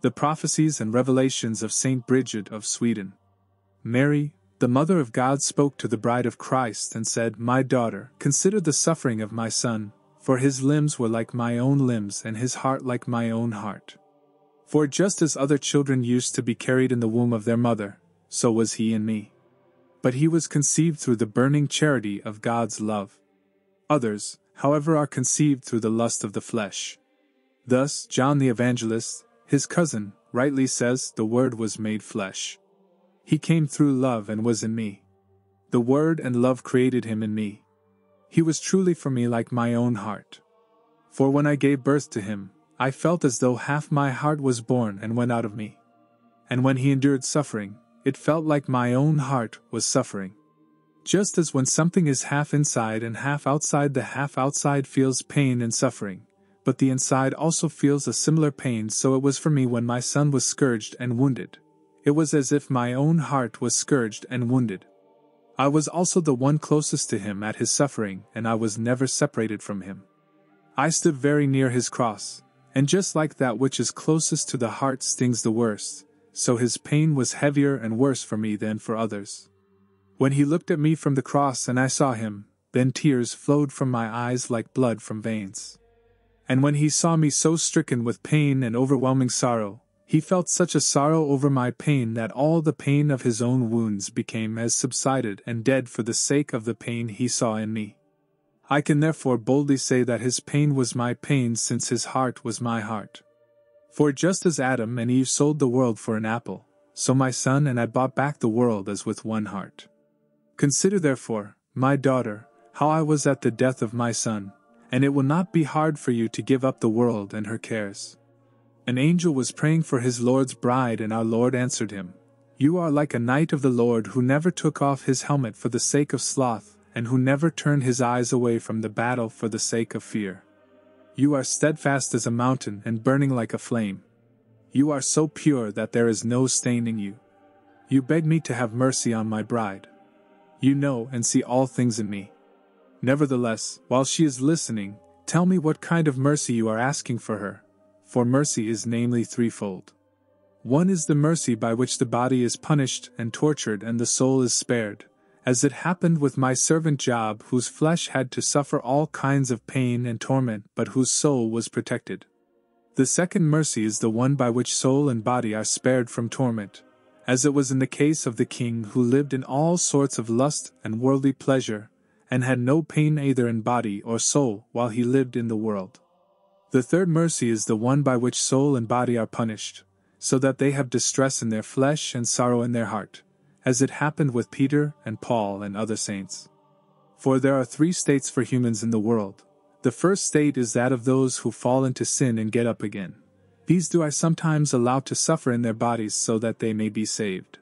The Prophecies and Revelations of Saint Bridget of Sweden. Mary, the Mother of God, spoke to the bride of Christ and said, My daughter, consider the suffering of my son, for his limbs were like my own limbs and his heart like my own heart. For just as other children used to be carried in the womb of their mother, so was he in me. But he was conceived through the burning charity of God's love. Others, however, are conceived through the lust of the flesh. Thus, John the Evangelist, his cousin, rightly says, The Word was made flesh. He came through love and was in me. The Word and love created him in me. He was truly for me like my own heart. For when I gave birth to him, I felt as though half my heart was born and went out of me. And when he endured suffering, it felt like my own heart was suffering. Just as when something is half inside and half outside, the half outside feels pain and suffering, but the inside also feels a similar pain, so it was for me when my son was scourged and wounded. It was as if my own heart was scourged and wounded. I was also the one closest to him at his suffering, and I was never separated from him. I stood very near his cross, and just like that which is closest to the heart stings the worst, so his pain was heavier and worse for me than for others. When he looked at me from the cross and I saw him, then tears flowed from my eyes like blood from veins. And when he saw me so stricken with pain and overwhelming sorrow, he felt such a sorrow over my pain that all the pain of his own wounds became as subsided and dead for the sake of the pain he saw in me. I can therefore boldly say that his pain was my pain since his heart was my heart. For just as Adam and Eve sold the world for an apple, so my son and I bought back the world as with one heart. Consider therefore, my daughter, how I was at the death of my son, and it will not be hard for you to give up the world and her cares. An angel was praying for his Lord's bride, and our Lord answered him, You are like a knight of the Lord who never took off his helmet for the sake of sloth, and who never turned his eyes away from the battle for the sake of fear. You are steadfast as a mountain and burning like a flame. You are so pure that there is no stain in you. You beg me to have mercy on my bride. You know and see all things in me. Nevertheless, while she is listening, tell me what kind of mercy you are asking for her, for mercy is namely threefold. One is the mercy by which the body is punished and tortured and the soul is spared, as it happened with my servant Job, whose flesh had to suffer all kinds of pain and torment, but whose soul was protected. The second mercy is the one by which soul and body are spared from torment, as it was in the case of the king who lived in all sorts of lust and worldly pleasure, and had no pain either in body or soul while he lived in the world. The third mercy is the one by which soul and body are punished, so that they have distress in their flesh and sorrow in their heart, as it happened with Peter and Paul and other saints. For there are three states for humans in the world. The first state is that of those who fall into sin and get up again. These do I sometimes allow to suffer in their bodies so that they may be saved.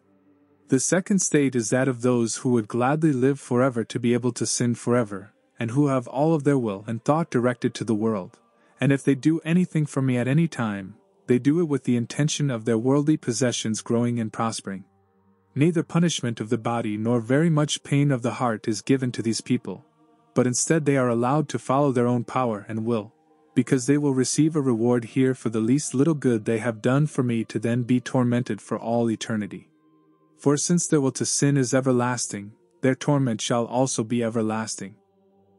The second state is that of those who would gladly live forever to be able to sin forever, and who have all of their will and thought directed to the world. And if they do anything for me at any time, they do it with the intention of their worldly possessions growing and prospering. Neither punishment of the body nor very much pain of the heart is given to these people, but instead they are allowed to follow their own power and will because they will receive a reward here for the least little good they have done for me to then be tormented for all eternity. For since their will to sin is everlasting, their torment shall also be everlasting.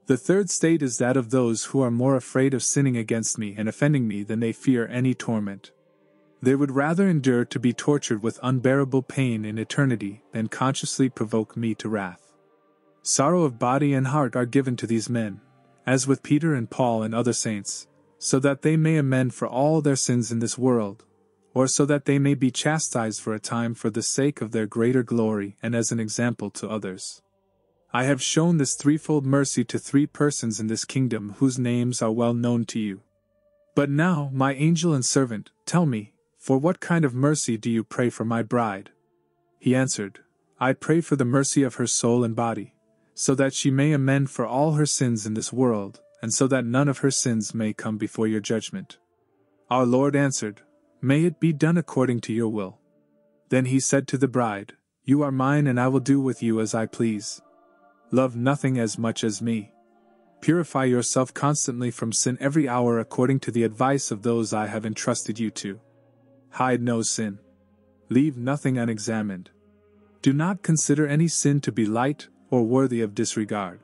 The third state is that of those who are more afraid of sinning against me and offending me than they fear any torment. They would rather endure to be tortured with unbearable pain in eternity than consciously provoke me to wrath. Sorrow of body and heart are given to these men, as with Peter and Paul and other saints, so that they may amend for all their sins in this world, or so that they may be chastised for a time for the sake of their greater glory and as an example to others. I have shown this threefold mercy to three persons in this kingdom whose names are well known to you. But now, my angel and servant, tell me, for what kind of mercy do you pray for my bride? He answered, I pray for the mercy of her soul and body so that she may amend for all her sins in this world, and so that none of her sins may come before your judgment. Our Lord answered, May it be done according to your will. Then he said to the bride, You are mine, and I will do with you as I please. Love nothing as much as me. Purify yourself constantly from sin every hour according to the advice of those I have entrusted you to. hide no sin. Leave nothing unexamined. Do not consider any sin to be light or worthy of disregard.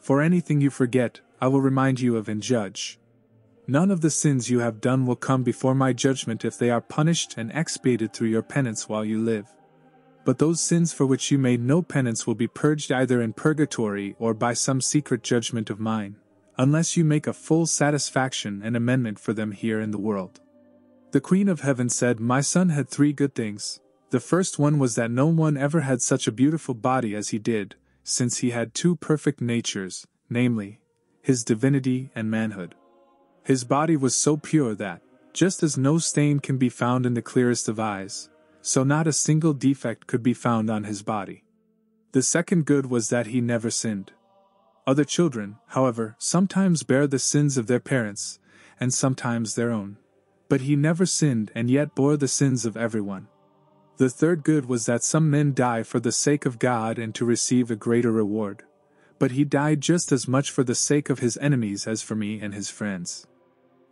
For anything you forget, I will remind you of and judge. None of the sins you have done will come before my judgment if they are punished and expiated through your penance while you live. But those sins for which you made no penance will be purged either in purgatory or by some secret judgment of mine, unless you make a full satisfaction and amendment for them here in the world. The Queen of Heaven said, My son had three good things. The first one was that no one ever had such a beautiful body as he did, since he had two perfect natures, namely, his divinity and manhood. His body was so pure that, just as no stain can be found in the clearest of eyes, so not a single defect could be found on his body. The second good was that he never sinned. Other children, however, sometimes bear the sins of their parents, and sometimes their own. But he never sinned and yet bore the sins of everyone. The third good was that some men die for the sake of God and to receive a greater reward. But he died just as much for the sake of his enemies as for me and his friends.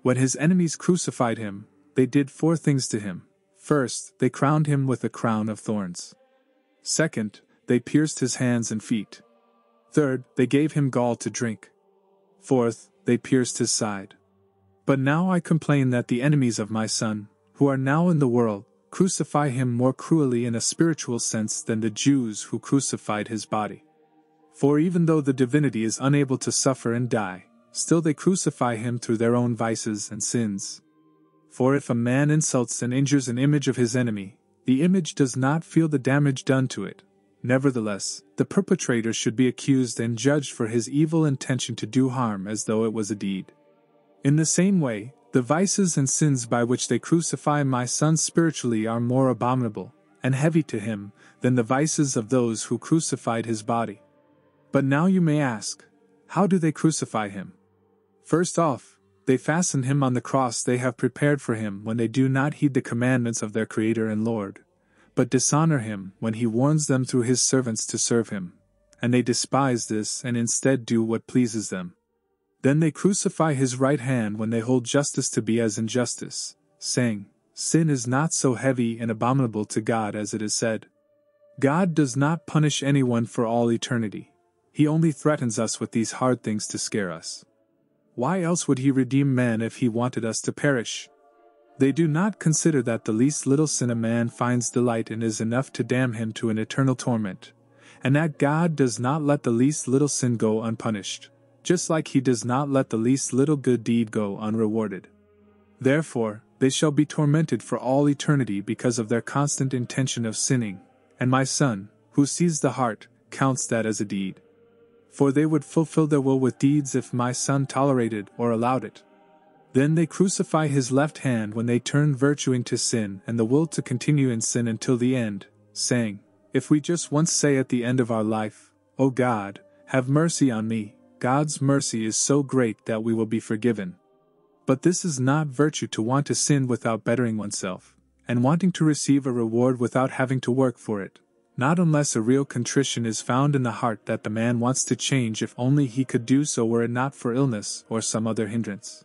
When his enemies crucified him, they did four things to him. First, they crowned him with a crown of thorns. Second, they pierced his hands and feet. Third, they gave him gall to drink. Fourth, they pierced his side. But now I complain that the enemies of my son, who are now in the world, crucify him more cruelly in a spiritual sense than the Jews who crucified his body. For even though the divinity is unable to suffer and die, still they crucify him through their own vices and sins. For if a man insults and injures an image of his enemy, the image does not feel the damage done to it, Nevertheless, the perpetrator should be accused and judged for his evil intention to do harm as though it was a deed. In the same way, the vices and sins by which they crucify my son spiritually are more abominable and heavy to him than the vices of those who crucified his body. But now you may ask, how do they crucify him? First off, they fasten him on the cross they have prepared for him when they do not heed the commandments of their Creator and Lord but dishonor him when he warns them through his servants to serve him. And they despise this and instead do what pleases them. Then they crucify his right hand when they hold justice to be as injustice, saying, Sin is not so heavy and abominable to God as it is said. God does not punish anyone for all eternity. He only threatens us with these hard things to scare us. Why else would he redeem men if he wanted us to perish? They do not consider that the least little sin a man finds delight in is enough to damn him to an eternal torment, and that God does not let the least little sin go unpunished, just like he does not let the least little good deed go unrewarded. Therefore, they shall be tormented for all eternity because of their constant intention of sinning, and my son, who sees the heart, counts that as a deed. For they would fulfill their will with deeds if my son tolerated or allowed it. Then they crucify his left hand when they turn virtuing to sin and the will to continue in sin until the end, saying, If we just once say at the end of our life, O God, have mercy on me, God's mercy is so great that we will be forgiven. But this is not virtue to want to sin without bettering oneself, and wanting to receive a reward without having to work for it, not unless a real contrition is found in the heart that the man wants to change if only he could do so were it not for illness or some other hindrance.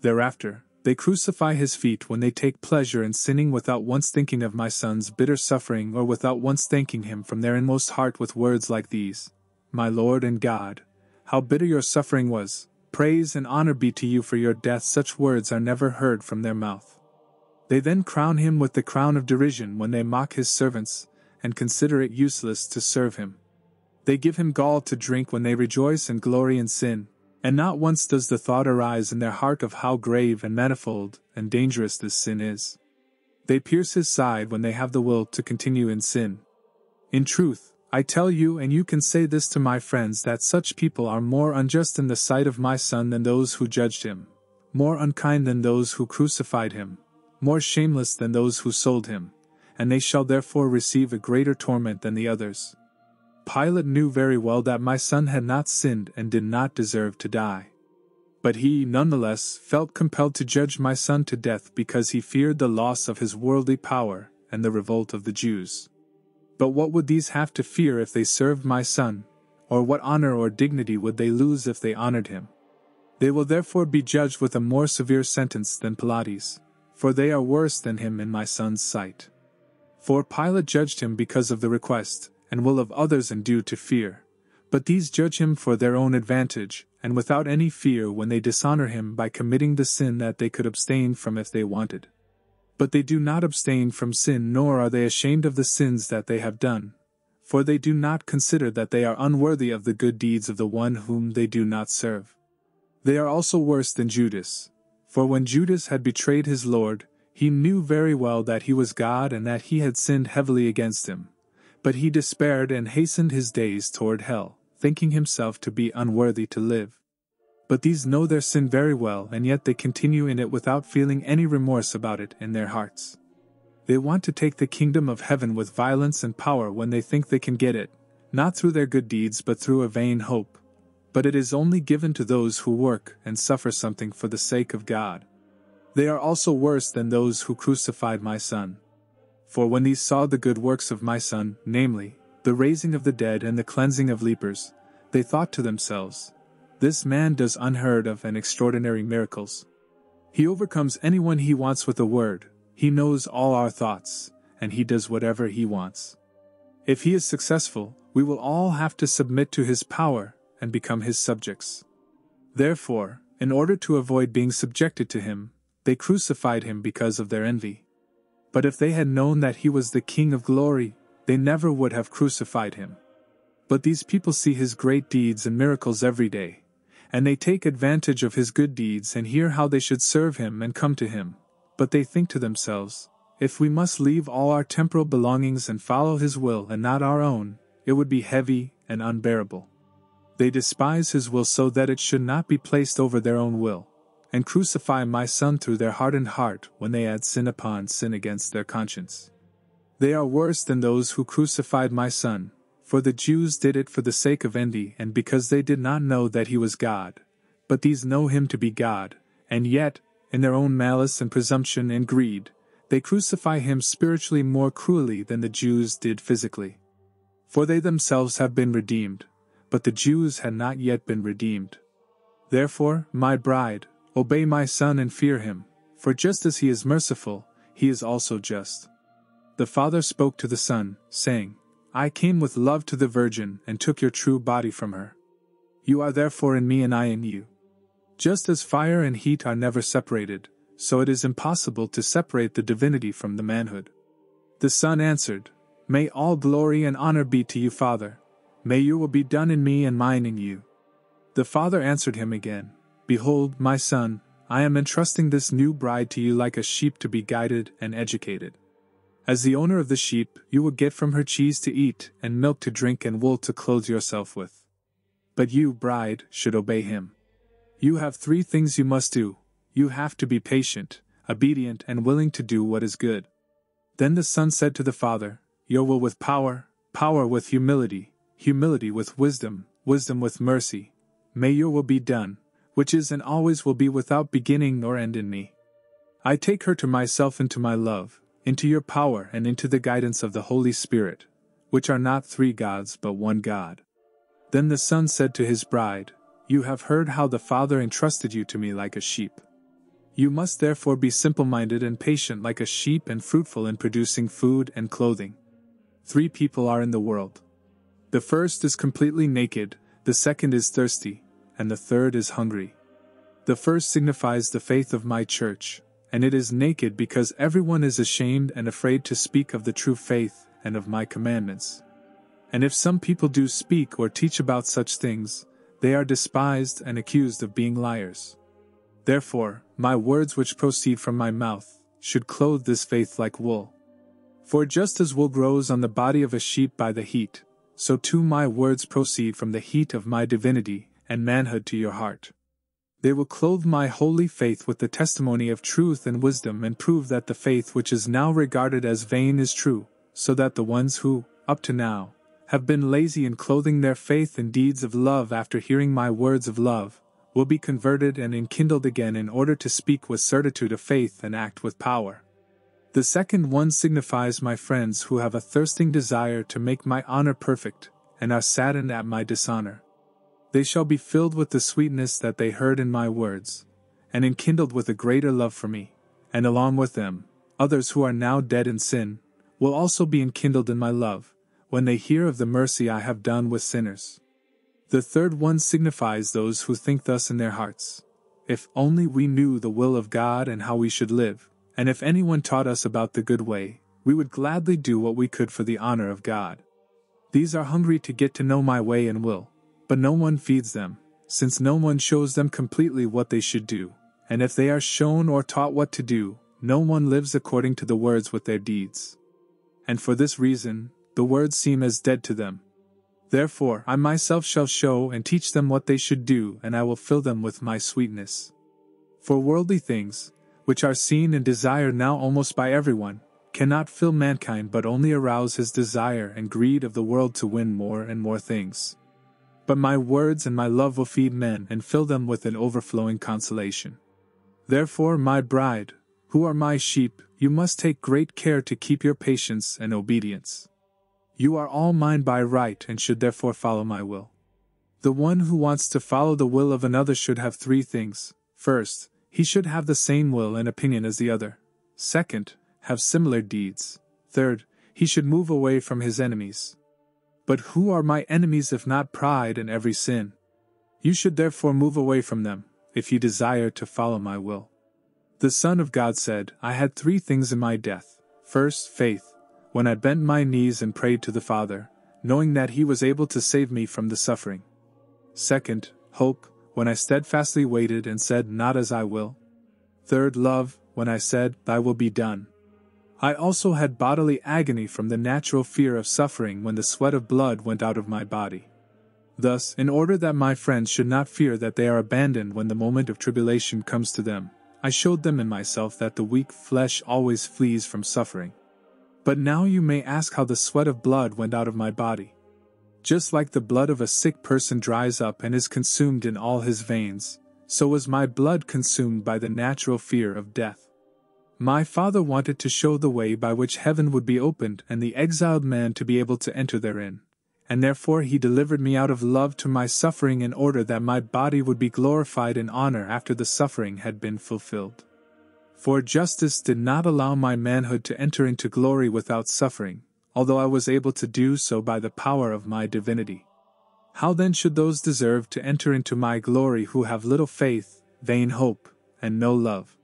Thereafter, they crucify his feet when they take pleasure in sinning without once thinking of my son's bitter suffering or without once thanking him from their inmost heart with words like these My Lord and God, how bitter your suffering was! Praise and honor be to you for your death. Such words are never heard from their mouth. They then crown him with the crown of derision when they mock his servants and consider it useless to serve him. They give him gall to drink when they rejoice and glory in sin, and not once does the thought arise in their heart of how grave and manifold and dangerous this sin is. They pierce his side when they have the will to continue in sin. In truth, I tell you, and you can say this to my friends, that such people are more unjust in the sight of my Son than those who judged him, more unkind than those who crucified him, more shameless than those who sold him, and they shall therefore receive a greater torment than the others. Pilate knew very well that my son had not sinned and did not deserve to die. But he, nonetheless, felt compelled to judge my son to death because he feared the loss of his worldly power and the revolt of the Jews. But what would these have to fear if they served my son, or what honor or dignity would they lose if they honored him? They will therefore be judged with a more severe sentence than Pilate's, for they are worse than him in my son's sight. For Pilate judged him because of the request, and will of others endue to fear. But these judge him for their own advantage, and without any fear when they dishonor him by committing the sin that they could abstain from if they wanted. But they do not abstain from sin nor are they ashamed of the sins that they have done, for they do not consider that they are unworthy of the good deeds of the one whom they do not serve. They are also worse than Judas, for when Judas had betrayed his Lord, he knew very well that he was God and that he had sinned heavily against him. But he despaired and hastened his days toward hell, thinking himself to be unworthy to live. But these know their sin very well, and yet they continue in it without feeling any remorse about it in their hearts. They want to take the kingdom of heaven with violence and power when they think they can get it, not through their good deeds but through a vain hope. But it is only given to those who work and suffer something for the sake of God. They are also worse than those who crucified my Son. For when these saw the good works of my Son, namely, the raising of the dead and the cleansing of lepers, they thought to themselves, This man does unheard of and extraordinary miracles. He overcomes anyone he wants with a word, he knows all our thoughts, and he does whatever he wants. If he is successful, we will all have to submit to his power and become his subjects. Therefore, in order to avoid being subjected to him, they crucified him because of their envy. But if they had known that he was the King of glory, they never would have crucified him. But these people see his great deeds and miracles every day, and they take advantage of his good deeds and hear how they should serve him and come to him. But they think to themselves, if we must leave all our temporal belongings and follow his will and not our own, it would be heavy and unbearable. They despise his will so that it should not be placed over their own will and crucify my Son through their hardened heart when they add sin upon sin against their conscience. They are worse than those who crucified my Son, for the Jews did it for the sake of envy and because they did not know that he was God. But these know him to be God, and yet, in their own malice and presumption and greed, they crucify him spiritually more cruelly than the Jews did physically. For they themselves have been redeemed, but the Jews had not yet been redeemed. Therefore, my bride, Obey my son and fear him, for just as he is merciful, he is also just. The Father spoke to the Son, saying, I came with love to the Virgin and took your true body from her. You are therefore in me and I in you. Just as fire and heat are never separated, so it is impossible to separate the divinity from the manhood. The Son answered, May all glory and honor be to you, Father. May your will be done in me and mine in you. The Father answered him again, Behold, my son, I am entrusting this new bride to you like a sheep to be guided and educated. As the owner of the sheep, you will get from her cheese to eat, and milk to drink, and wool to clothe yourself with. But you, bride, should obey him. You have three things you must do you have to be patient, obedient, and willing to do what is good. Then the son said to the father, Your will with power, power with humility, humility with wisdom, wisdom with mercy. May your will be done, which is and always will be without beginning nor end in me. I take her to myself into my love, into your power, and into the guidance of the Holy Spirit, which are not three gods but one God. Then the Son said to his bride, You have heard how the Father entrusted you to me like a sheep. You must therefore be simple minded and patient like a sheep and fruitful in producing food and clothing. Three people are in the world. The first is completely naked, the second is thirsty, and the third is hungry. The first signifies the faith of my church, and it is naked because everyone is ashamed and afraid to speak of the true faith and of my commandments. And if some people do speak or teach about such things, they are despised and accused of being liars. Therefore, my words which proceed from my mouth should clothe this faith like wool. For just as wool grows on the body of a sheep by the heat, so too my words proceed from the heat of my divinity and manhood to your heart. They will clothe my holy faith with the testimony of truth and wisdom and prove that the faith which is now regarded as vain is true, so that the ones who, up to now, have been lazy in clothing their faith in deeds of love after hearing my words of love, will be converted and enkindled again in order to speak with certitude of faith and act with power. The second one signifies my friends who have a thirsting desire to make my honor perfect, and are saddened at my dishonor. They shall be filled with the sweetness that they heard in my words, and enkindled with a greater love for me, and along with them, others who are now dead in sin, will also be enkindled in my love, when they hear of the mercy I have done with sinners. The third one signifies those who think thus in their hearts. If only we knew the will of God and how we should live, and if anyone taught us about the good way, we would gladly do what we could for the honor of God. These are hungry to get to know my way and will, but no one feeds them, since no one shows them completely what they should do, and if they are shown or taught what to do, no one lives according to the words with their deeds. And for this reason, the words seem as dead to them. Therefore, I myself shall show and teach them what they should do, and I will fill them with my sweetness. For worldly things, which are seen and desired now almost by everyone, cannot fill mankind but only arouse his desire and greed of the world to win more and more things. But my words and my love will feed men and fill them with an overflowing consolation. Therefore, my bride, who are my sheep, you must take great care to keep your patience and obedience. You are all mine by right and should therefore follow my will. The one who wants to follow the will of another should have three things. First, he should have the same will and opinion as the other. Second, have similar deeds. Third, he should move away from his enemies. But who are my enemies if not pride and every sin? You should therefore move away from them, if you desire to follow my will. The Son of God said, I had three things in my death. First, faith, when I bent my knees and prayed to the Father, knowing that He was able to save me from the suffering. Second, hope, when I steadfastly waited and said, Not as I will. Third, love, when I said, Thy will be done. I also had bodily agony from the natural fear of suffering when the sweat of blood went out of my body. Thus, in order that my friends should not fear that they are abandoned when the moment of tribulation comes to them, I showed them in myself that the weak flesh always flees from suffering. But now you may ask how the sweat of blood went out of my body. Just like the blood of a sick person dries up and is consumed in all his veins, so was my blood consumed by the natural fear of death. My father wanted to show the way by which heaven would be opened and the exiled man to be able to enter therein. And therefore he delivered me out of love to my suffering in order that my body would be glorified in honor after the suffering had been fulfilled. For justice did not allow my manhood to enter into glory without suffering, although I was able to do so by the power of my divinity. How then should those deserve to enter into my glory who have little faith, vain hope, and no love?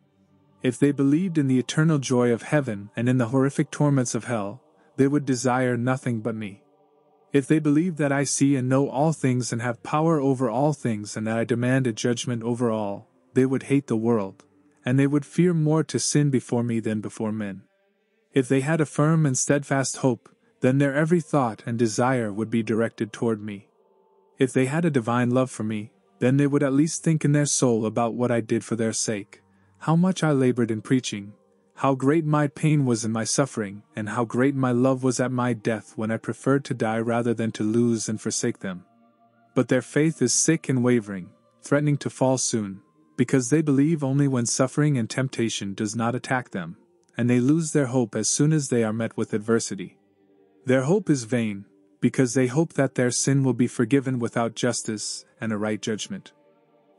If they believed in the eternal joy of heaven and in the horrific torments of hell, they would desire nothing but me. If they believe that I see and know all things and have power over all things and that I demand a judgment over all, they would hate the world, and they would fear more to sin before me than before men. If they had a firm and steadfast hope, then their every thought and desire would be directed toward me. If they had a divine love for me, then they would at least think in their soul about what I did for their sake, how much I labored in preaching, how great my pain was in my suffering, and how great my love was at my death when I preferred to die rather than to lose and forsake them. But their faith is sick and wavering, threatening to fall soon, because they believe only when suffering and temptation does not attack them, and they lose their hope as soon as they are met with adversity. Their hope is vain, because they hope that their sin will be forgiven without justice and a right judgment.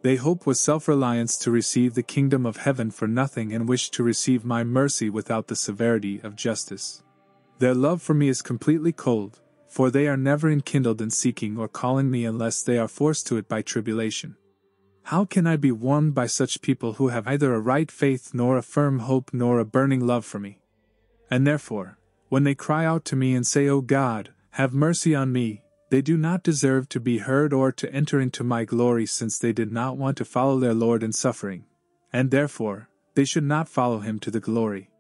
They hope with self reliance to receive the kingdom of heaven for nothing and wish to receive my mercy without the severity of justice. Their love for me is completely cold, for they are never enkindled in seeking or calling me unless they are forced to it by tribulation. How can I be warmed by such people who have either a right faith nor a firm hope nor a burning love for me? And therefore, when they cry out to me and say, O God, have mercy on me, they do not deserve to be heard or to enter into my glory since they did not want to follow their Lord in suffering, and therefore, they should not follow him to the glory.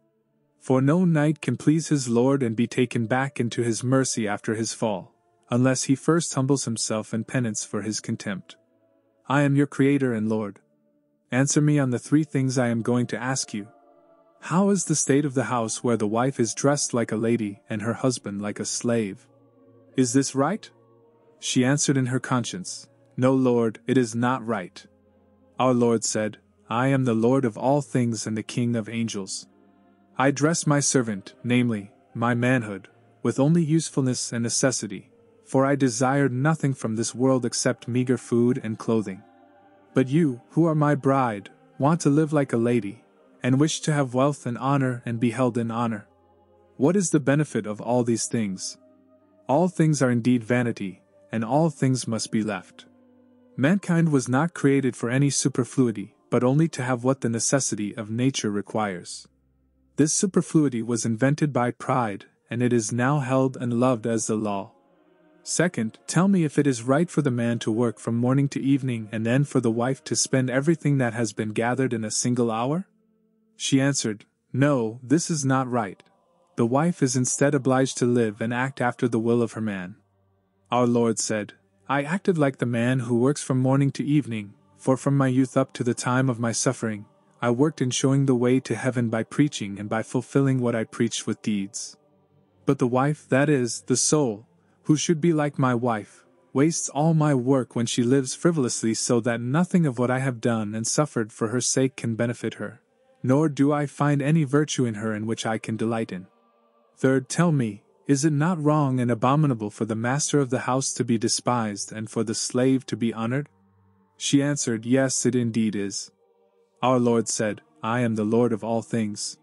For no knight can please his Lord and be taken back into his mercy after his fall, unless he first humbles himself in penance for his contempt. I am your Creator and Lord. Answer me on the three things I am going to ask you. How is the state of the house where the wife is dressed like a lady and her husband like a slave? Is this right? She answered in her conscience, No, Lord, it is not right. Our Lord said, I am the Lord of all things and the King of angels. I dress my servant, namely, my manhood, with only usefulness and necessity, for I desired nothing from this world except meager food and clothing. But you, who are my bride, want to live like a lady, and wish to have wealth and honor and be held in honor. What is the benefit of all these things? All things are indeed vanity, and all things must be left. Mankind was not created for any superfluity, but only to have what the necessity of nature requires. This superfluity was invented by pride, and it is now held and loved as the law. Second, tell me if it is right for the man to work from morning to evening and then for the wife to spend everything that has been gathered in a single hour? She answered, No, this is not right. The wife is instead obliged to live and act after the will of her man. Our Lord said, I acted like the man who works from morning to evening, for from my youth up to the time of my suffering, I worked in showing the way to heaven by preaching and by fulfilling what I preached with deeds. But the wife, that is, the soul, who should be like my wife, wastes all my work when she lives frivolously so that nothing of what I have done and suffered for her sake can benefit her, nor do I find any virtue in her in which I can delight in. Third, tell me, is it not wrong and abominable for the master of the house to be despised and for the slave to be honored? She answered, Yes, it indeed is. Our Lord said, I am the Lord of all things.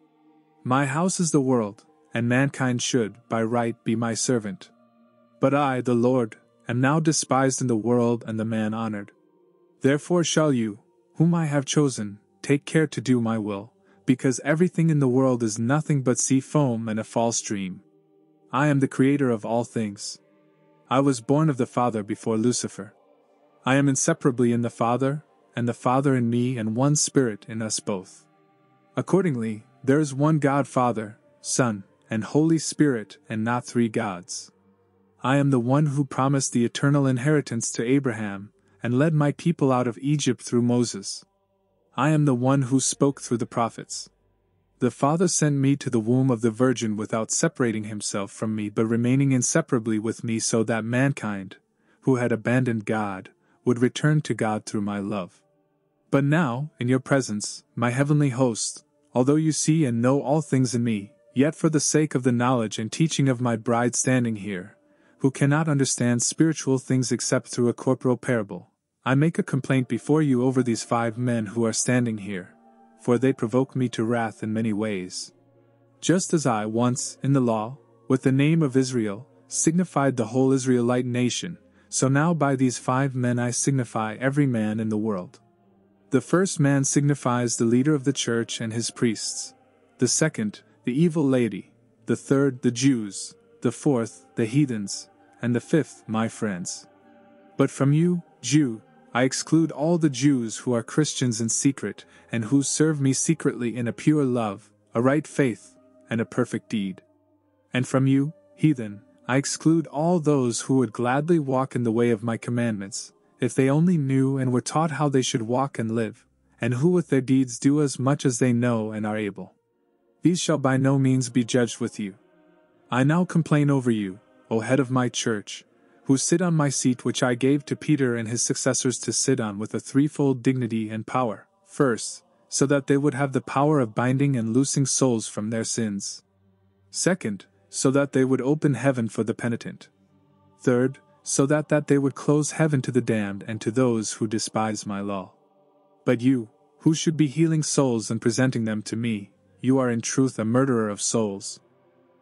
My house is the world, and mankind should, by right, be my servant. But I, the Lord, am now despised in the world and the man honored. Therefore shall you, whom I have chosen, take care to do my will, because everything in the world is nothing but sea foam and a false dream. I am the creator of all things. I was born of the Father before Lucifer. I am inseparably in the Father, and the Father in me, and one Spirit in us both. Accordingly, there is one God Father, Son, and Holy Spirit, and not three gods. I am the one who promised the eternal inheritance to Abraham, and led my people out of Egypt through Moses. I am the one who spoke through the prophets. The Father sent me to the womb of the Virgin without separating himself from me but remaining inseparably with me so that mankind, who had abandoned God, would return to God through my love. But now, in your presence, my heavenly host, although you see and know all things in me, yet for the sake of the knowledge and teaching of my bride standing here, who cannot understand spiritual things except through a corporal parable. I make a complaint before you over these five men who are standing here, for they provoke me to wrath in many ways. Just as I once, in the law, with the name of Israel, signified the whole Israelite nation, so now by these five men I signify every man in the world. The first man signifies the leader of the church and his priests, the second, the evil lady, the third, the Jews, the fourth, the heathens, and the fifth, my friends. But from you, Jew, I exclude all the Jews who are Christians in secret, and who serve me secretly in a pure love, a right faith, and a perfect deed. And from you, heathen, I exclude all those who would gladly walk in the way of my commandments, if they only knew and were taught how they should walk and live, and who with their deeds do as much as they know and are able. These shall by no means be judged with you. I now complain over you, O head of my church, who sit on my seat which I gave to Peter and his successors to sit on with a threefold dignity and power. First, so that they would have the power of binding and loosing souls from their sins. Second, so that they would open heaven for the penitent. Third, so that, that they would close heaven to the damned and to those who despise my law. But you, who should be healing souls and presenting them to me, you are in truth a murderer of souls.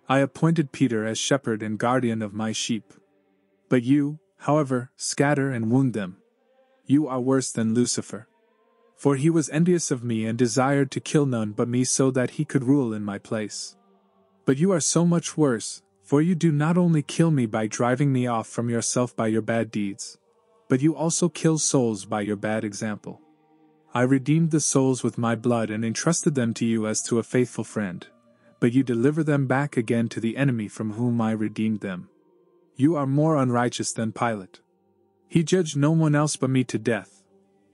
I appointed Peter as shepherd and guardian of my sheep. But you, however, scatter and wound them. You are worse than Lucifer. For he was envious of me and desired to kill none but me so that he could rule in my place. But you are so much worse, for you do not only kill me by driving me off from yourself by your bad deeds, but you also kill souls by your bad example. I redeemed the souls with my blood and entrusted them to you as to a faithful friend but you deliver them back again to the enemy from whom I redeemed them. You are more unrighteous than Pilate. He judged no one else but me to death.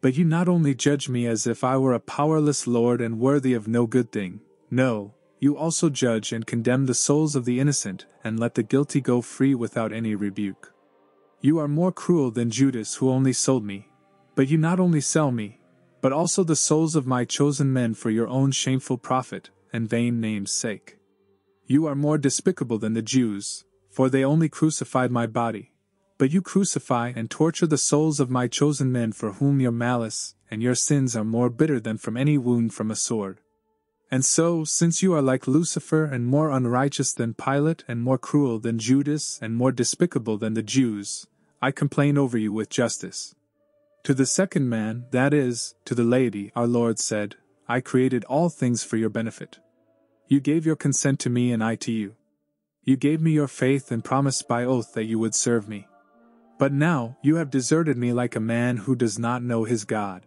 But you not only judge me as if I were a powerless lord and worthy of no good thing, no, you also judge and condemn the souls of the innocent and let the guilty go free without any rebuke. You are more cruel than Judas who only sold me. But you not only sell me, but also the souls of my chosen men for your own shameful profit, and vain name's sake. You are more despicable than the Jews, for they only crucified my body. But you crucify and torture the souls of my chosen men for whom your malice and your sins are more bitter than from any wound from a sword. And so, since you are like Lucifer and more unrighteous than Pilate and more cruel than Judas and more despicable than the Jews, I complain over you with justice. To the second man, that is, to the laity, our Lord said, I created all things for your benefit. You gave your consent to me and I to you. You gave me your faith and promised by oath that you would serve me. But now, you have deserted me like a man who does not know his God.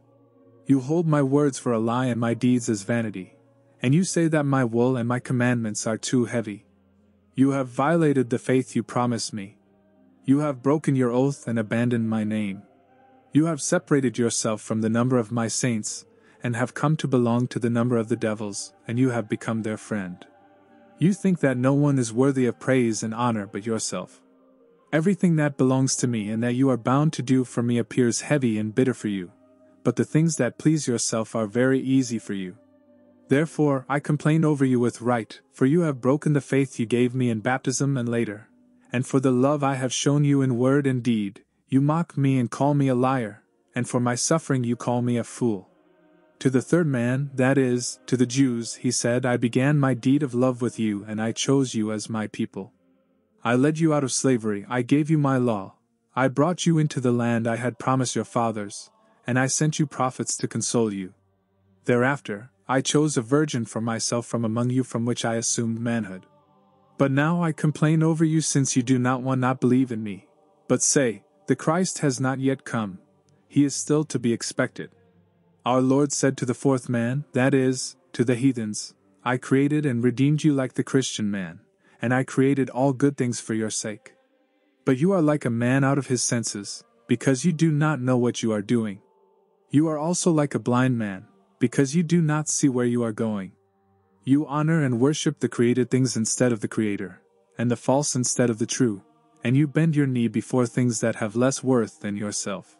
You hold my words for a lie and my deeds as vanity. And you say that my will and my commandments are too heavy. You have violated the faith you promised me. You have broken your oath and abandoned my name. You have separated yourself from the number of my saints, and have come to belong to the number of the devils, and you have become their friend. You think that no one is worthy of praise and honor but yourself. Everything that belongs to me and that you are bound to do for me appears heavy and bitter for you, but the things that please yourself are very easy for you. Therefore, I complain over you with right, for you have broken the faith you gave me in baptism and later, and for the love I have shown you in word and deed, you mock me and call me a liar, and for my suffering you call me a fool. To the third man, that is, to the Jews, he said, I began my deed of love with you, and I chose you as my people. I led you out of slavery, I gave you my law, I brought you into the land I had promised your fathers, and I sent you prophets to console you. Thereafter, I chose a virgin for myself from among you from which I assumed manhood. But now I complain over you since you do not want not believe in me, but say, the Christ has not yet come, he is still to be expected. Our Lord said to the fourth man, that is, to the heathens, I created and redeemed you like the Christian man, and I created all good things for your sake. But you are like a man out of his senses, because you do not know what you are doing. You are also like a blind man, because you do not see where you are going. You honor and worship the created things instead of the Creator, and the false instead of the true and you bend your knee before things that have less worth than yourself.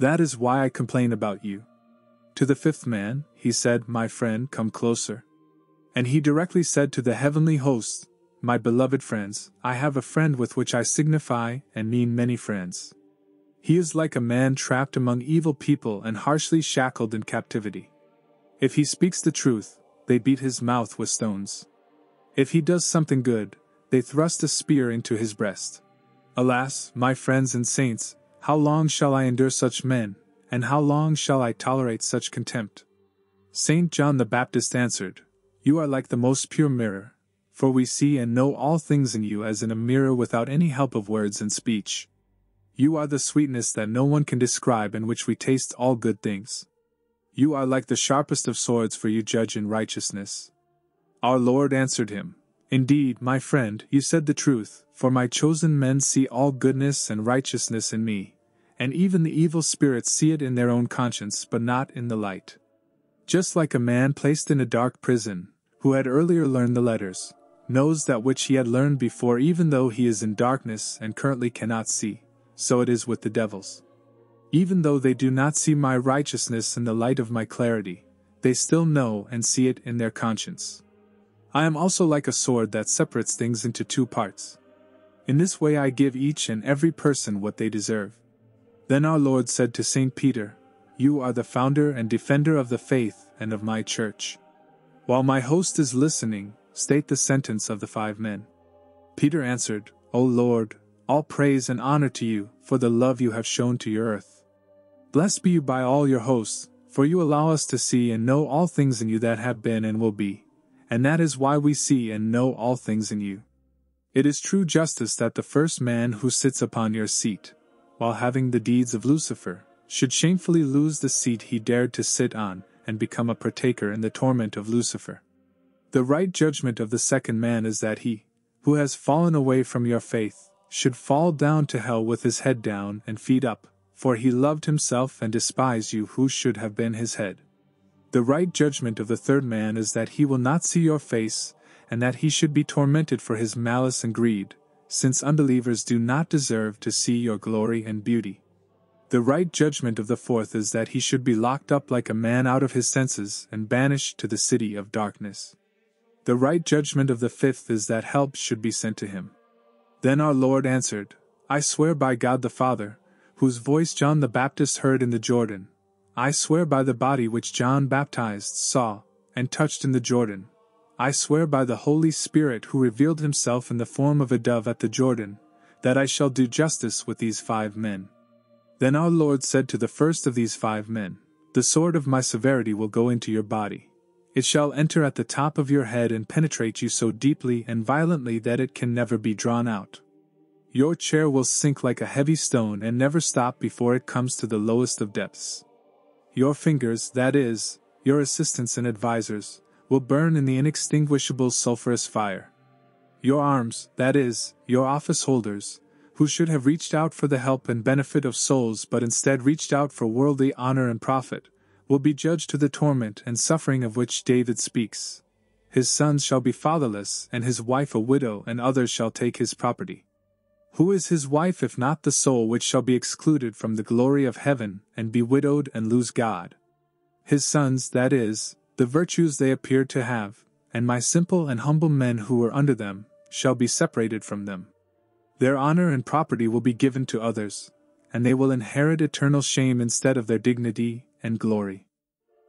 That is why I complain about you. To the fifth man, he said, My friend, come closer. And he directly said to the heavenly hosts, My beloved friends, I have a friend with which I signify and mean many friends. He is like a man trapped among evil people and harshly shackled in captivity. If he speaks the truth, they beat his mouth with stones. If he does something good, they thrust a spear into his breast. Alas, my friends and saints, how long shall I endure such men, and how long shall I tolerate such contempt? Saint John the Baptist answered, You are like the most pure mirror, for we see and know all things in you as in a mirror without any help of words and speech. You are the sweetness that no one can describe in which we taste all good things. You are like the sharpest of swords, for you judge in righteousness. Our Lord answered him, Indeed, my friend, you said the truth, for my chosen men see all goodness and righteousness in me, and even the evil spirits see it in their own conscience, but not in the light. Just like a man placed in a dark prison, who had earlier learned the letters, knows that which he had learned before, even though he is in darkness and currently cannot see, so it is with the devils. Even though they do not see my righteousness in the light of my clarity, they still know and see it in their conscience. I am also like a sword that separates things into two parts. In this way I give each and every person what they deserve. Then our Lord said to St. Peter, You are the founder and defender of the faith and of my church. While my host is listening, state the sentence of the five men. Peter answered, O Lord, all praise and honor to you for the love you have shown to your earth. Blessed be you by all your hosts, for you allow us to see and know all things in you that have been and will be and that is why we see and know all things in you. It is true justice that the first man who sits upon your seat, while having the deeds of Lucifer, should shamefully lose the seat he dared to sit on and become a partaker in the torment of Lucifer. The right judgment of the second man is that he, who has fallen away from your faith, should fall down to hell with his head down and feet up, for he loved himself and despised you who should have been his head. The right judgment of the third man is that he will not see your face, and that he should be tormented for his malice and greed, since unbelievers do not deserve to see your glory and beauty. The right judgment of the fourth is that he should be locked up like a man out of his senses and banished to the city of darkness. The right judgment of the fifth is that help should be sent to him. Then our Lord answered, I swear by God the Father, whose voice John the Baptist heard in the Jordan, I swear by the body which John baptized saw, and touched in the Jordan. I swear by the Holy Spirit who revealed himself in the form of a dove at the Jordan, that I shall do justice with these five men. Then our Lord said to the first of these five men, The sword of my severity will go into your body. It shall enter at the top of your head and penetrate you so deeply and violently that it can never be drawn out. Your chair will sink like a heavy stone and never stop before it comes to the lowest of depths. Your fingers, that is, your assistants and advisers, will burn in the inextinguishable sulphurous fire. Your arms, that is, your office holders, who should have reached out for the help and benefit of souls but instead reached out for worldly honor and profit, will be judged to the torment and suffering of which David speaks. His sons shall be fatherless, and his wife a widow, and others shall take his property. Who is his wife if not the soul which shall be excluded from the glory of heaven, and be widowed and lose God? His sons, that is, the virtues they appeared to have, and my simple and humble men who were under them, shall be separated from them. Their honor and property will be given to others, and they will inherit eternal shame instead of their dignity and glory.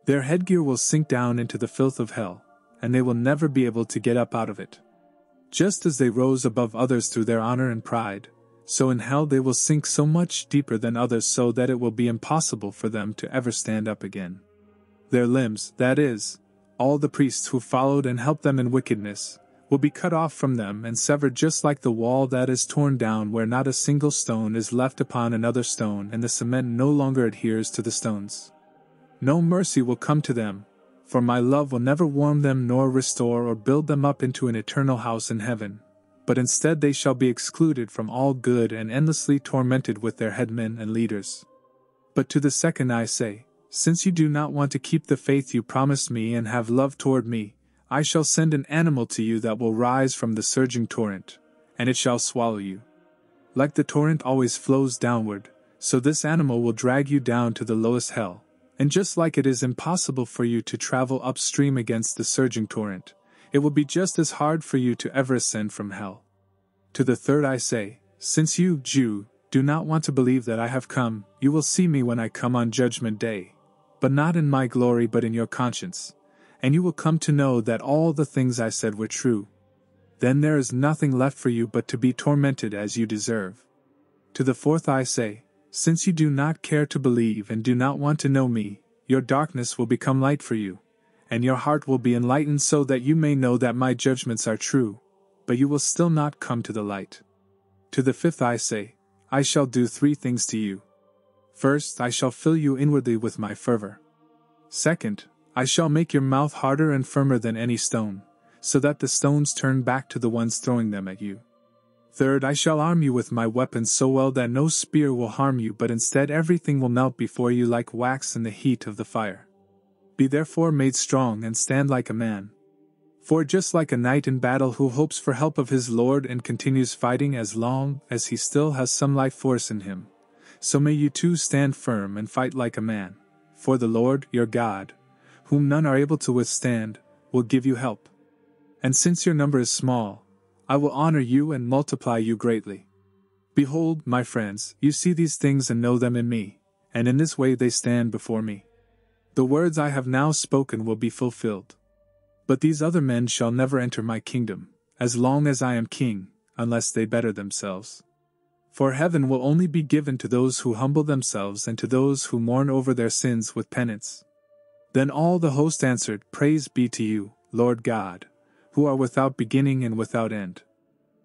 Their headgear will sink down into the filth of hell, and they will never be able to get up out of it. Just as they rose above others through their honor and pride, so in hell they will sink so much deeper than others so that it will be impossible for them to ever stand up again. Their limbs, that is, all the priests who followed and helped them in wickedness, will be cut off from them and severed just like the wall that is torn down where not a single stone is left upon another stone and the cement no longer adheres to the stones. No mercy will come to them, for my love will never warm them nor restore or build them up into an eternal house in heaven, but instead they shall be excluded from all good and endlessly tormented with their headmen and leaders. But to the second I say, since you do not want to keep the faith you promised me and have love toward me, I shall send an animal to you that will rise from the surging torrent, and it shall swallow you. Like the torrent always flows downward, so this animal will drag you down to the lowest hell and just like it is impossible for you to travel upstream against the surging torrent, it will be just as hard for you to ever ascend from hell. To the third I say, since you, Jew, do not want to believe that I have come, you will see me when I come on Judgment Day, but not in my glory but in your conscience, and you will come to know that all the things I said were true. Then there is nothing left for you but to be tormented as you deserve. To the fourth I say, since you do not care to believe and do not want to know me, your darkness will become light for you, and your heart will be enlightened so that you may know that my judgments are true, but you will still not come to the light. To the fifth I say, I shall do three things to you. First, I shall fill you inwardly with my fervor. Second, I shall make your mouth harder and firmer than any stone, so that the stones turn back to the ones throwing them at you. Third, I shall arm you with my weapons so well that no spear will harm you, but instead everything will melt before you like wax in the heat of the fire. Be therefore made strong and stand like a man. For just like a knight in battle who hopes for help of his lord and continues fighting as long as he still has some life force in him, so may you too stand firm and fight like a man. For the Lord, your God, whom none are able to withstand, will give you help. And since your number is small, I will honor you and multiply you greatly. Behold, my friends, you see these things and know them in me, and in this way they stand before me. The words I have now spoken will be fulfilled. But these other men shall never enter my kingdom, as long as I am king, unless they better themselves. For heaven will only be given to those who humble themselves and to those who mourn over their sins with penance. Then all the host answered, Praise be to you, Lord God who are without beginning and without end.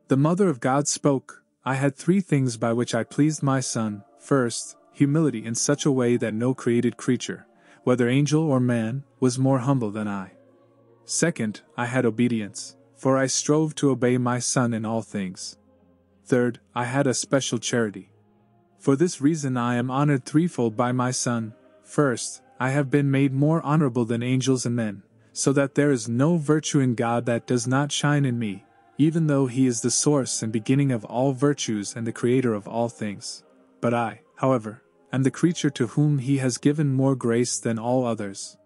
The Mother of God spoke, I had three things by which I pleased my Son. First, humility in such a way that no created creature, whether angel or man, was more humble than I. Second, I had obedience, for I strove to obey my Son in all things. Third, I had a special charity. For this reason I am honored threefold by my Son. First, I have been made more honorable than angels and men so that there is no virtue in God that does not shine in me, even though He is the source and beginning of all virtues and the Creator of all things. But I, however, am the creature to whom He has given more grace than all others.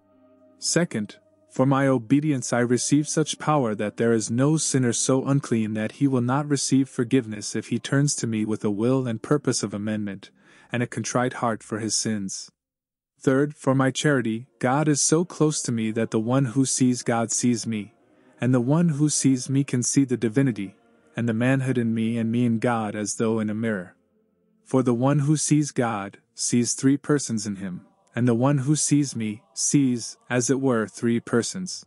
Second, for my obedience I receive such power that there is no sinner so unclean that he will not receive forgiveness if he turns to me with a will and purpose of amendment, and a contrite heart for his sins. Third, for my charity, God is so close to me that the one who sees God sees me, and the one who sees me can see the divinity, and the manhood in me and me in God as though in a mirror. For the one who sees God sees three persons in him, and the one who sees me sees, as it were, three persons.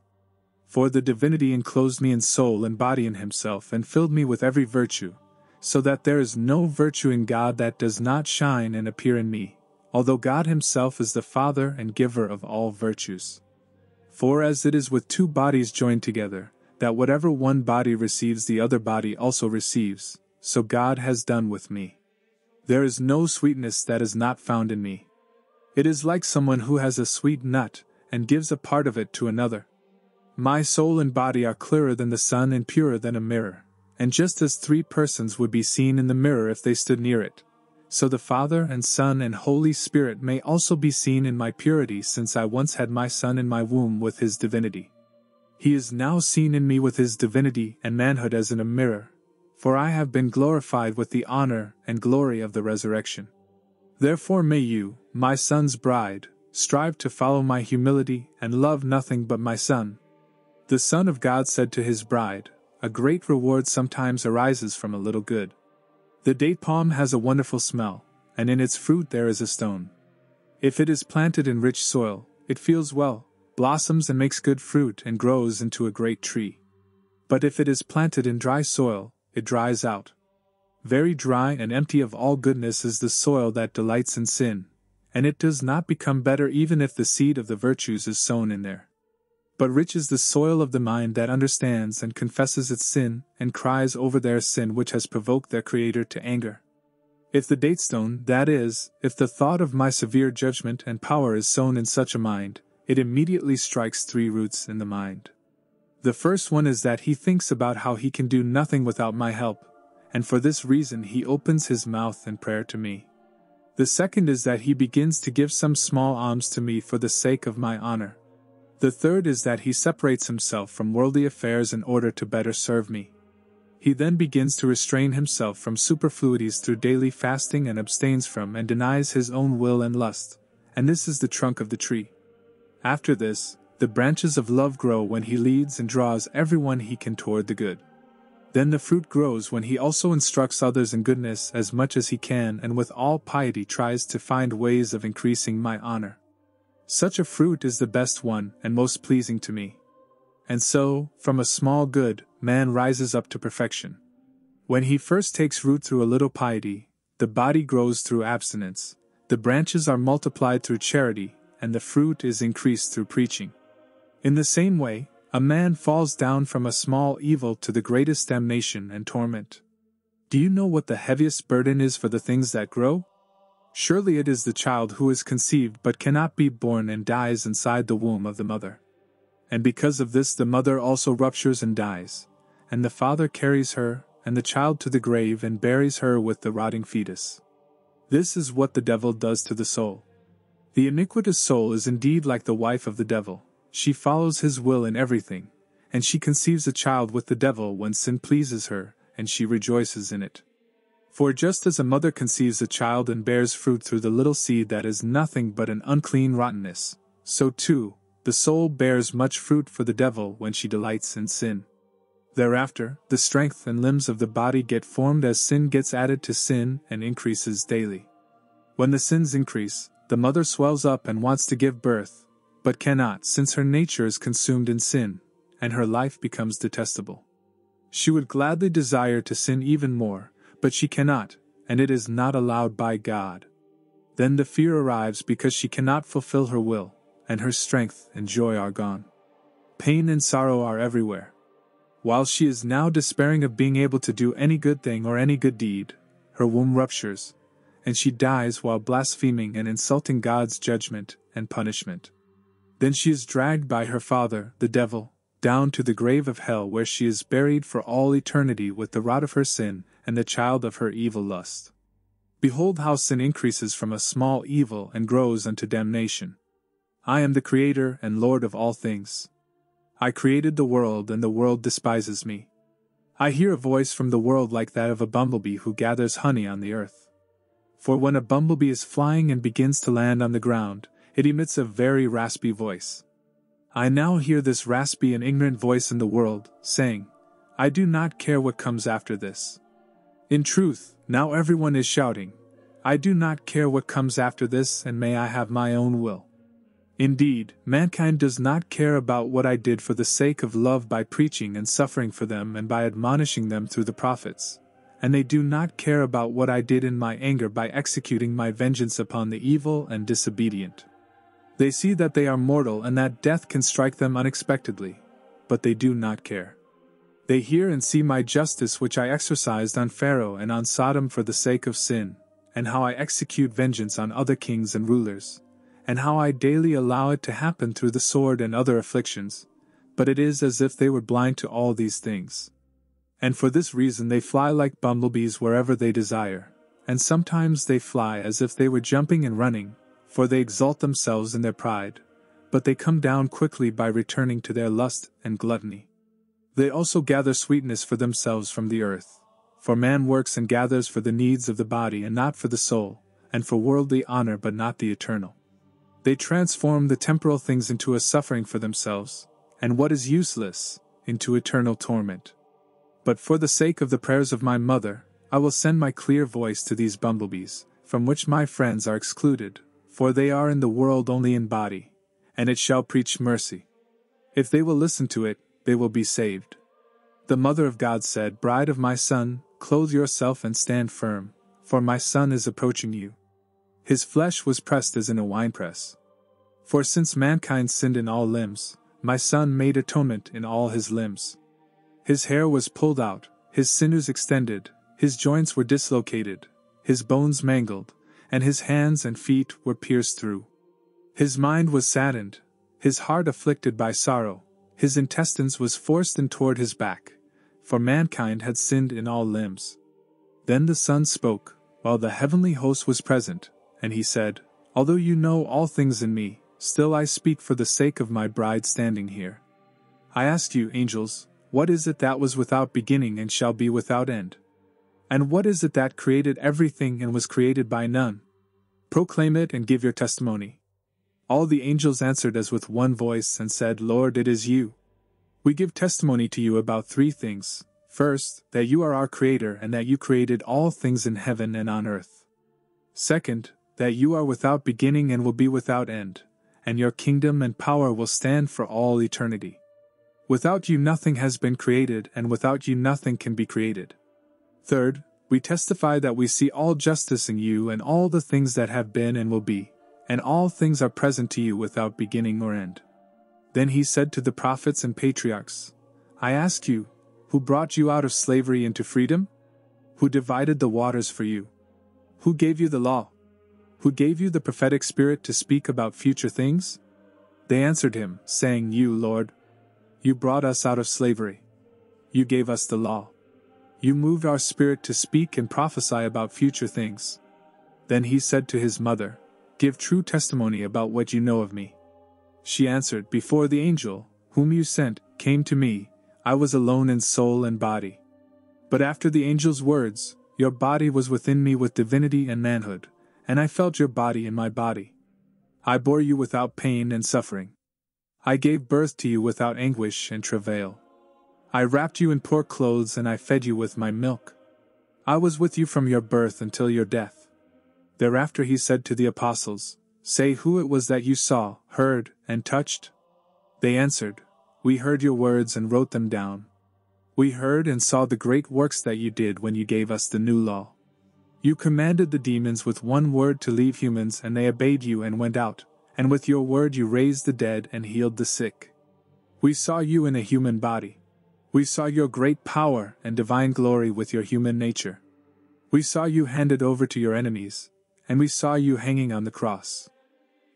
For the divinity enclosed me in soul and body in himself and filled me with every virtue, so that there is no virtue in God that does not shine and appear in me although God Himself is the Father and giver of all virtues. For as it is with two bodies joined together, that whatever one body receives the other body also receives, so God has done with me. There is no sweetness that is not found in me. It is like someone who has a sweet nut, and gives a part of it to another. My soul and body are clearer than the sun and purer than a mirror, and just as three persons would be seen in the mirror if they stood near it, so the Father and Son and Holy Spirit may also be seen in my purity since I once had my Son in my womb with his divinity. He is now seen in me with his divinity and manhood as in a mirror, for I have been glorified with the honor and glory of the resurrection. Therefore may you, my Son's bride, strive to follow my humility and love nothing but my Son. The Son of God said to his bride, A great reward sometimes arises from a little good. The date palm has a wonderful smell, and in its fruit there is a stone. If it is planted in rich soil, it feels well, blossoms and makes good fruit and grows into a great tree. But if it is planted in dry soil, it dries out. Very dry and empty of all goodness is the soil that delights in sin, and it does not become better even if the seed of the virtues is sown in there. But rich is the soil of the mind that understands and confesses its sin, and cries over their sin which has provoked their Creator to anger. If the date stone, that is, if the thought of my severe judgment and power is sown in such a mind, it immediately strikes three roots in the mind. The first one is that he thinks about how he can do nothing without my help, and for this reason he opens his mouth in prayer to me. The second is that he begins to give some small alms to me for the sake of my honor, the third is that he separates himself from worldly affairs in order to better serve me. He then begins to restrain himself from superfluities through daily fasting and abstains from and denies his own will and lust, and this is the trunk of the tree. After this, the branches of love grow when he leads and draws everyone he can toward the good. Then the fruit grows when he also instructs others in goodness as much as he can and with all piety tries to find ways of increasing my honor. Such a fruit is the best one and most pleasing to me. And so, from a small good, man rises up to perfection. When he first takes root through a little piety, the body grows through abstinence, the branches are multiplied through charity, and the fruit is increased through preaching. In the same way, a man falls down from a small evil to the greatest damnation and torment. Do you know what the heaviest burden is for the things that grow? Surely it is the child who is conceived but cannot be born and dies inside the womb of the mother. And because of this, the mother also ruptures and dies, and the father carries her and the child to the grave and buries her with the rotting fetus. This is what the devil does to the soul. The iniquitous soul is indeed like the wife of the devil, she follows his will in everything, and she conceives a child with the devil when sin pleases her, and she rejoices in it. For just as a mother conceives a child and bears fruit through the little seed that is nothing but an unclean rottenness, so too, the soul bears much fruit for the devil when she delights in sin. Thereafter, the strength and limbs of the body get formed as sin gets added to sin and increases daily. When the sins increase, the mother swells up and wants to give birth, but cannot since her nature is consumed in sin, and her life becomes detestable. She would gladly desire to sin even more, but she cannot, and it is not allowed by God. Then the fear arrives because she cannot fulfill her will, and her strength and joy are gone. Pain and sorrow are everywhere. While she is now despairing of being able to do any good thing or any good deed, her womb ruptures, and she dies while blaspheming and insulting God's judgment and punishment. Then she is dragged by her father, the devil, down to the grave of hell where she is buried for all eternity with the rot of her sin and the child of her evil lust. Behold how sin increases from a small evil and grows unto damnation. I am the Creator and Lord of all things. I created the world, and the world despises me. I hear a voice from the world like that of a bumblebee who gathers honey on the earth. For when a bumblebee is flying and begins to land on the ground, It emits a very raspy voice. I now hear this raspy and ignorant voice in the world, saying, I do not care what comes after this. In truth, now everyone is shouting, I do not care what comes after this, and may I have my own will. Indeed, mankind does not care about what I did for the sake of love by preaching and suffering for them and by admonishing them through the prophets and they do not care about what I did in my anger by executing my vengeance upon the evil and disobedient. They see that they are mortal and that death can strike them unexpectedly, but they do not care. They hear and see my justice which I exercised on Pharaoh and on Sodom for the sake of sin, and how I execute vengeance on other kings and rulers, and how I daily allow it to happen through the sword and other afflictions, but it is as if they were blind to all these things and for this reason they fly like bumblebees wherever they desire, and sometimes they fly as if they were jumping and running, for they exalt themselves in their pride, but they come down quickly by returning to their lust and gluttony. They also gather sweetness for themselves from the earth, for man works and gathers for the needs of the body and not for the soul, and for worldly honor but not the eternal. They transform the temporal things into a suffering for themselves, and what is useless, into eternal torment. But for the sake of the prayers of my mother, I will send my clear voice to these bumblebees, from which my friends are excluded, for they are in the world only in body, and it shall preach mercy. If they will listen to it, they will be saved. The Mother of God said, Bride of my Son, clothe yourself and stand firm, for my Son is approaching you. His flesh was pressed as in a winepress. For since mankind sinned in all limbs, my Son made atonement in all his limbs. His hair was pulled out, his sinews extended, his joints were dislocated, his bones mangled, and his hands and feet were pierced through. His mind was saddened, his heart afflicted by sorrow, his intestines was forced in toward his back, for mankind had sinned in all limbs. Then the Son spoke, while the heavenly host was present, and he said, Although you know all things in me, still I speak for the sake of my bride standing here. I ask you, angels, what is it that was without beginning and shall be without end? And what is it that created everything and was created by none? Proclaim it and give your testimony. All the angels answered as with one voice and said, Lord, it is you. We give testimony to you about three things. First, that you are our Creator and that you created all things in heaven and on earth. Second, that you are without beginning and will be without end, and your kingdom and power will stand for all eternity. Without you, nothing has been created, and without you, nothing can be created. Third, we testify that we see all justice in you and all the things that have been and will be, and all things are present to you without beginning or end. Then he said to the prophets and patriarchs, I ask you, who brought you out of slavery into freedom? Who divided the waters for you? Who gave you the law? Who gave you the prophetic spirit to speak about future things? They answered him, saying, You, Lord. You brought us out of slavery. You gave us the law. You moved our spirit to speak and prophesy about future things. Then he said to his mother, Give true testimony about what you know of me. She answered, Before the angel, whom you sent, came to me, I was alone in soul and body. But after the angel's words, your body was within me with divinity and manhood, and I felt your body in my body. I bore you without pain and suffering. I gave birth to you without anguish and travail. I wrapped you in poor clothes and I fed you with my milk. I was with you from your birth until your death. Thereafter he said to the apostles, Say who it was that you saw, heard, and touched? They answered, We heard your words and wrote them down. We heard and saw the great works that you did when you gave us the new law. You commanded the demons with one word to leave humans, and they obeyed you and went out and with your word you raised the dead and healed the sick. We saw you in a human body. We saw your great power and divine glory with your human nature. We saw you handed over to your enemies, and we saw you hanging on the cross.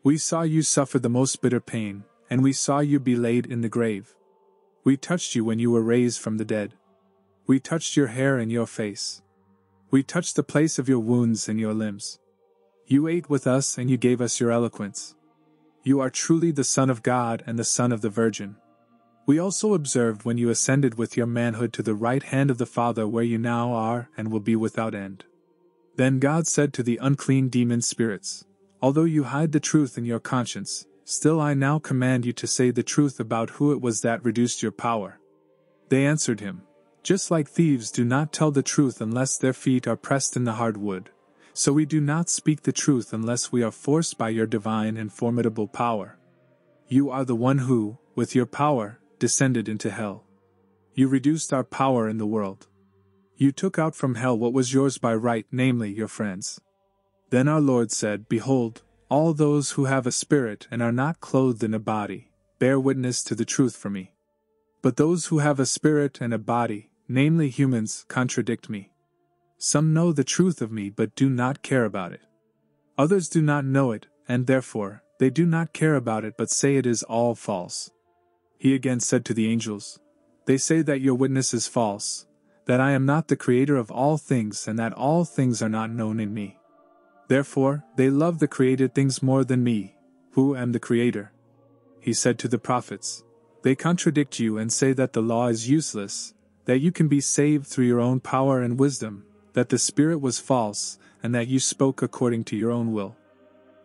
We saw you suffer the most bitter pain, and we saw you be laid in the grave. We touched you when you were raised from the dead. We touched your hair and your face. We touched the place of your wounds and your limbs. You ate with us and you gave us your eloquence. You are truly the Son of God and the Son of the Virgin. We also observed when you ascended with your manhood to the right hand of the Father where you now are and will be without end. Then God said to the unclean demon spirits, Although you hide the truth in your conscience, still I now command you to say the truth about who it was that reduced your power. They answered him, Just like thieves do not tell the truth unless their feet are pressed in the hard wood, so we do not speak the truth unless we are forced by your divine and formidable power. You are the one who, with your power, descended into hell. You reduced our power in the world. You took out from hell what was yours by right, namely your friends. Then our Lord said, Behold, all those who have a spirit and are not clothed in a body, bear witness to the truth for me. But those who have a spirit and a body, namely humans, contradict me. Some know the truth of me but do not care about it. Others do not know it, and therefore, they do not care about it but say it is all false. He again said to the angels, They say that your witness is false, that I am not the creator of all things and that all things are not known in me. Therefore, they love the created things more than me, who am the creator. He said to the prophets, They contradict you and say that the law is useless, that you can be saved through your own power and wisdom, that the Spirit was false, and that you spoke according to your own will.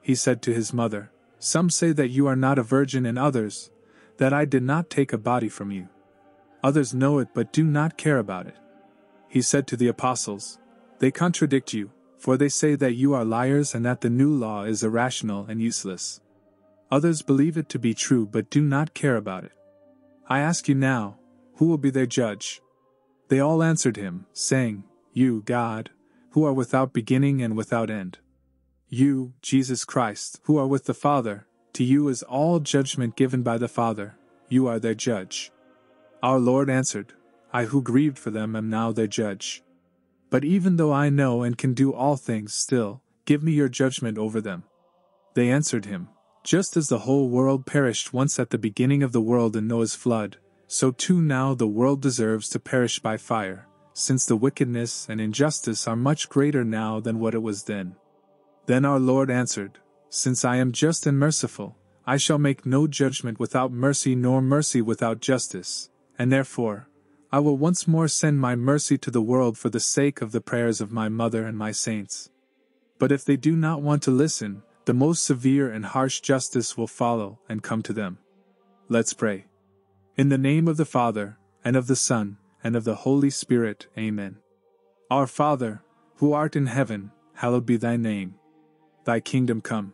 He said to his mother, Some say that you are not a virgin, and others, that I did not take a body from you. Others know it but do not care about it. He said to the apostles, They contradict you, for they say that you are liars and that the new law is irrational and useless. Others believe it to be true but do not care about it. I ask you now, who will be their judge? They all answered him, saying, you, God, who are without beginning and without end. You, Jesus Christ, who are with the Father, to you is all judgment given by the Father, you are their judge. Our Lord answered, I who grieved for them am now their judge. But even though I know and can do all things, still, give me your judgment over them. They answered him, Just as the whole world perished once at the beginning of the world in Noah's flood, so too now the world deserves to perish by fire since the wickedness and injustice are much greater now than what it was then. Then our Lord answered, Since I am just and merciful, I shall make no judgment without mercy nor mercy without justice, and therefore, I will once more send my mercy to the world for the sake of the prayers of my mother and my saints. But if they do not want to listen, the most severe and harsh justice will follow and come to them. Let's pray. In the name of the Father, and of the Son, and of the Holy Spirit. Amen. Our Father, who art in heaven, hallowed be thy name. Thy kingdom come.